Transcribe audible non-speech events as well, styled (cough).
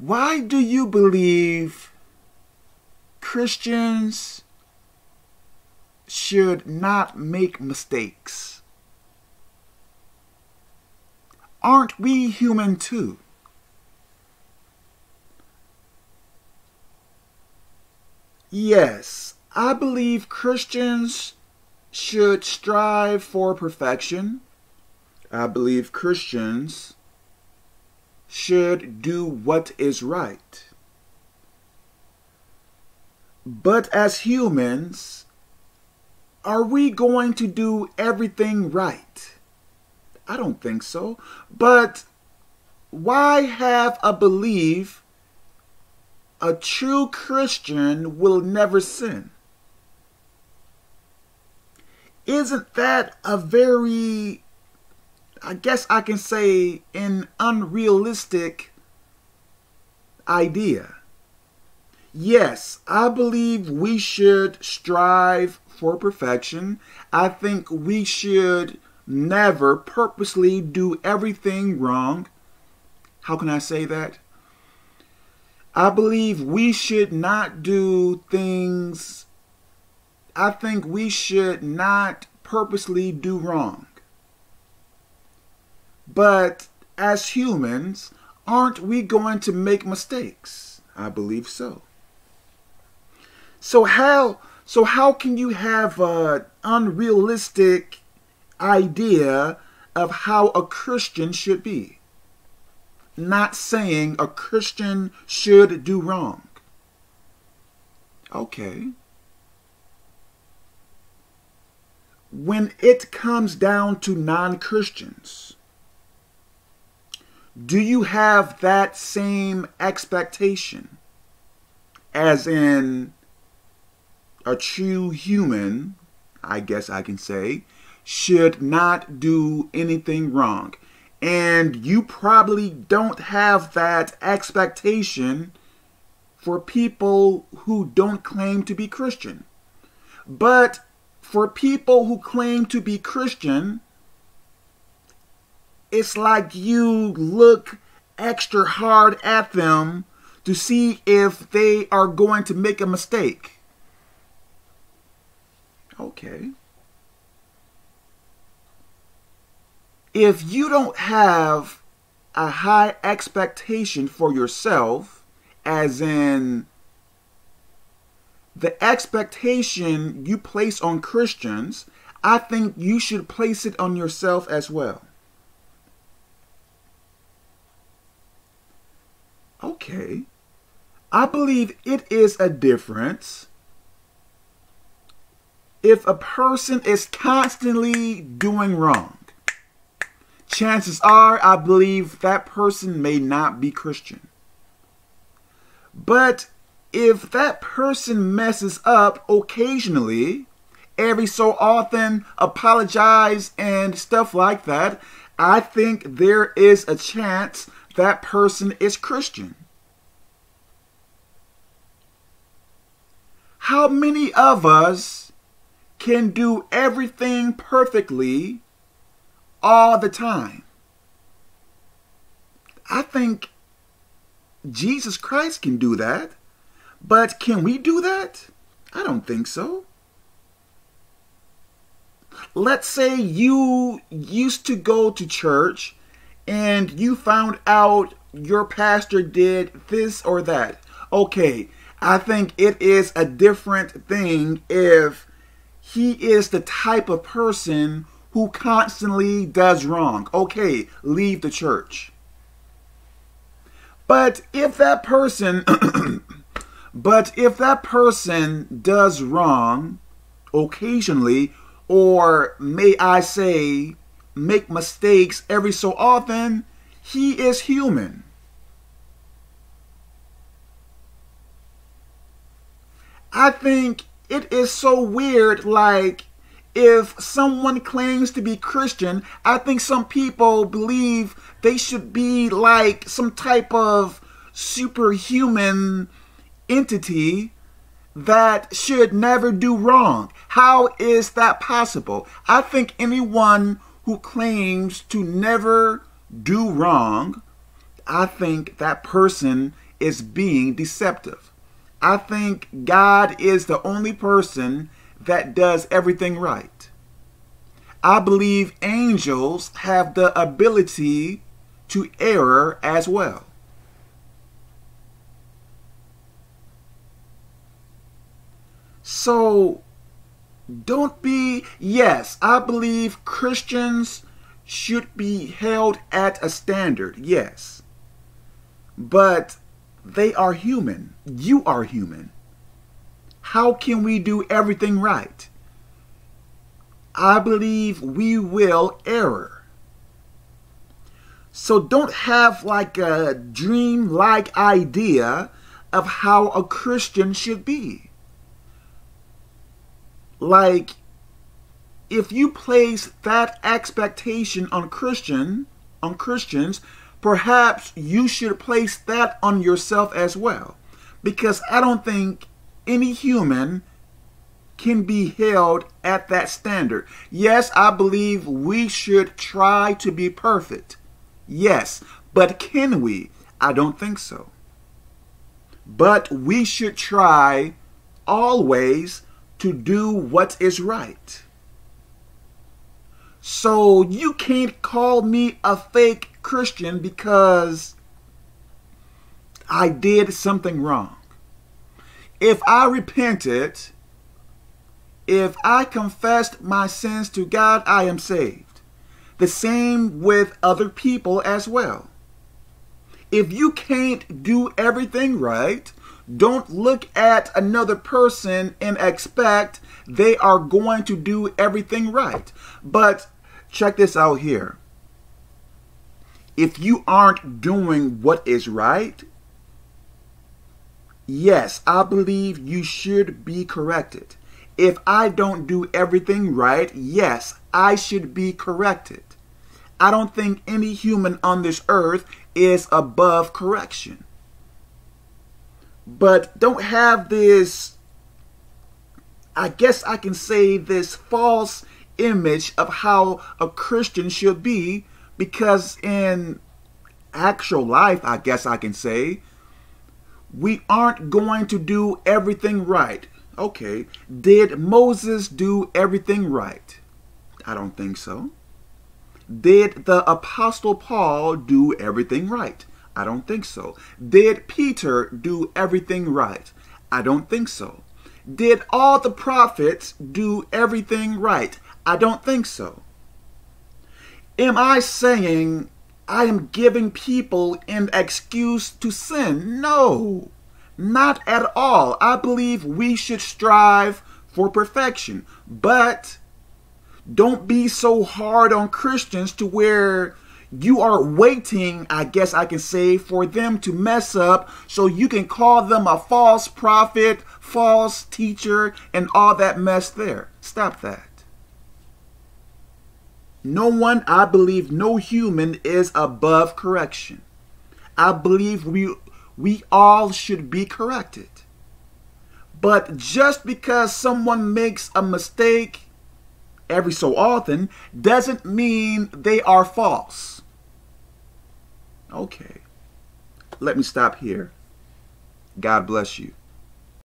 why do you believe Christians should not make mistakes? Aren't we human too? Yes, I believe Christians should strive for perfection. I believe Christians should do what is right. But as humans, are we going to do everything right? I don't think so. But why have a belief a true Christian will never sin? Isn't that a very, I guess I can say, an unrealistic idea? Yes, I believe we should strive for perfection. I think we should never purposely do everything wrong. How can I say that? I believe we should not do things I think we should not purposely do wrong. But as humans, aren't we going to make mistakes? I believe so. So how so how can you have an unrealistic idea of how a Christian should be? Not saying a Christian should do wrong. Okay. when it comes down to non Christians, do you have that same expectation? As in, a true human, I guess I can say, should not do anything wrong. And you probably don't have that expectation for people who don't claim to be Christian. But for people who claim to be Christian, it's like you look extra hard at them to see if they are going to make a mistake. Okay. If you don't have a high expectation for yourself, as in the expectation you place on Christians, I think you should place it on yourself as well. Okay. I believe it is a difference if a person is constantly doing wrong. Chances are, I believe that person may not be Christian. But if that person messes up occasionally, every so often, apologize and stuff like that, I think there is a chance that person is Christian. How many of us can do everything perfectly all the time? I think Jesus Christ can do that. But can we do that? I don't think so. Let's say you used to go to church and you found out your pastor did this or that. Okay, I think it is a different thing if he is the type of person who constantly does wrong. Okay, leave the church. But if that person (clears throat) But if that person does wrong occasionally, or may I say, make mistakes every so often, he is human. I think it is so weird, like, if someone claims to be Christian, I think some people believe they should be like some type of superhuman entity that should never do wrong. How is that possible? I think anyone who claims to never do wrong, I think that person is being deceptive. I think God is the only person that does everything right. I believe angels have the ability to error as well. So don't be, yes, I believe Christians should be held at a standard, yes. But they are human. You are human. How can we do everything right? I believe we will error. So don't have like a dream-like idea of how a Christian should be. Like, if you place that expectation on Christian, on Christians, perhaps you should place that on yourself as well. Because I don't think any human can be held at that standard. Yes, I believe we should try to be perfect. Yes, but can we? I don't think so. But we should try always to do what is right. So you can't call me a fake Christian because I did something wrong. If I repented, if I confessed my sins to God, I am saved. The same with other people as well. If you can't do everything right, don't look at another person and expect they are going to do everything right. But check this out here. If you aren't doing what is right, yes, I believe you should be corrected. If I don't do everything right, yes, I should be corrected. I don't think any human on this earth is above correction but don't have this, I guess I can say, this false image of how a Christian should be because in actual life, I guess I can say, we aren't going to do everything right. Okay, did Moses do everything right? I don't think so. Did the Apostle Paul do everything right? I don't think so. Did Peter do everything right? I don't think so. Did all the prophets do everything right? I don't think so. Am I saying I am giving people an excuse to sin? No, not at all. I believe we should strive for perfection, but don't be so hard on Christians to where you are waiting, I guess I can say, for them to mess up so you can call them a false prophet, false teacher, and all that mess there. Stop that. No one, I believe, no human is above correction. I believe we, we all should be corrected. But just because someone makes a mistake every so often doesn't mean they are false. Okay. Let me stop here. God bless you.